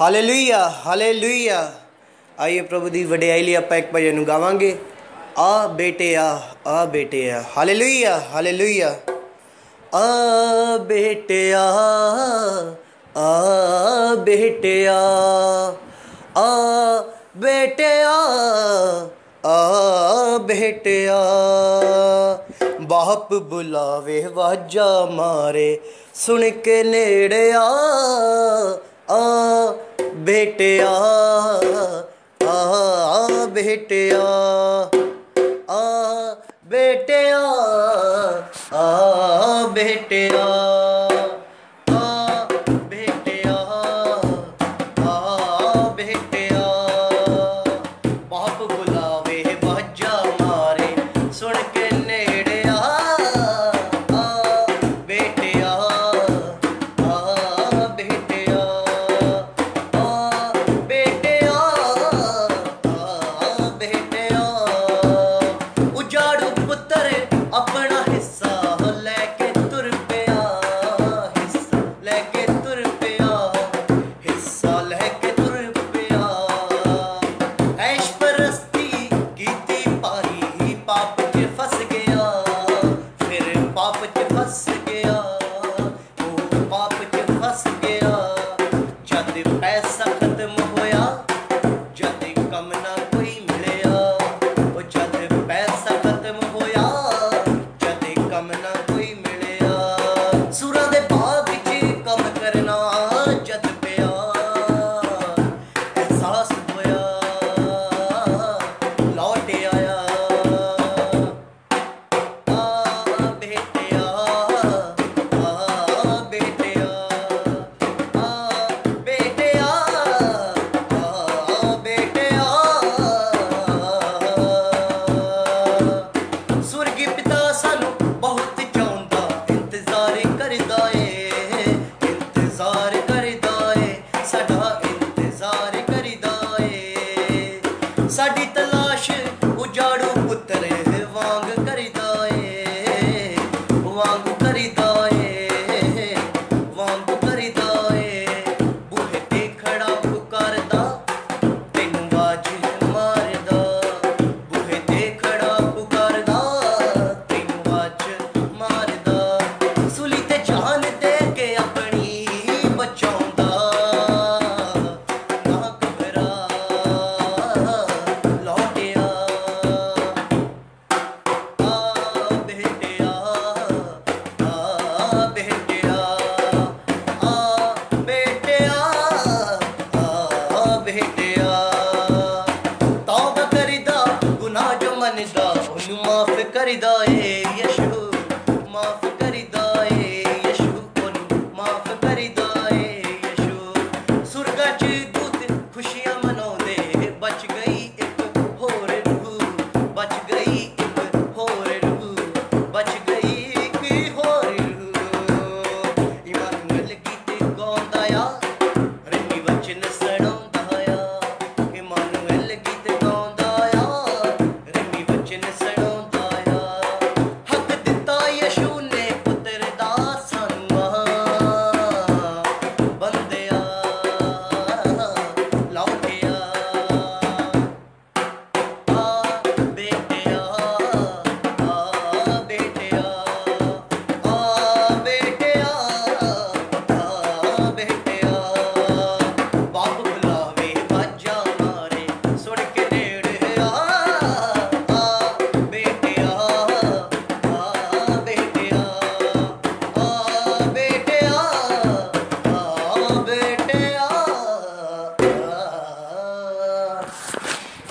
Hallelujah hallelujah ਆਈਏ ਪ੍ਰਭੂ ਦੀ ਵਡਿਆਈ ਲਈ ਆਪਾਂ ਇੱਕ ਭਜਨ ਨੂੰ ਗਾਵਾਂਗੇ। ਆ ਬੇਟੇ, ਆ ਆ ਬੇਟੇ, ਆ। ਹਾਲੇਲੂਇਆ ਹਾਲੇਲੂਇਆ ਆ ਬੇਟਿਆ ਆ ਬੇਟਿਆ ਆ। ਬੇਟਿਆ ਆ ਬੇਟਿਆ ਬਾਪ ਬੁਲਾਵੇ ਵਾਜਾ ਮਾਰੇ, ਸੁਣ ਕੇ ਨੇੜਿਆ ਆ ਬੇਟਿਆ ਆ ਬੇਟਿਆ ਆ ਬੇਟਿਆ ਆ ਬੇਟਿਆ। ਸਾਡੀ وهم ما فكر داير يشوف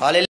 Aleluya.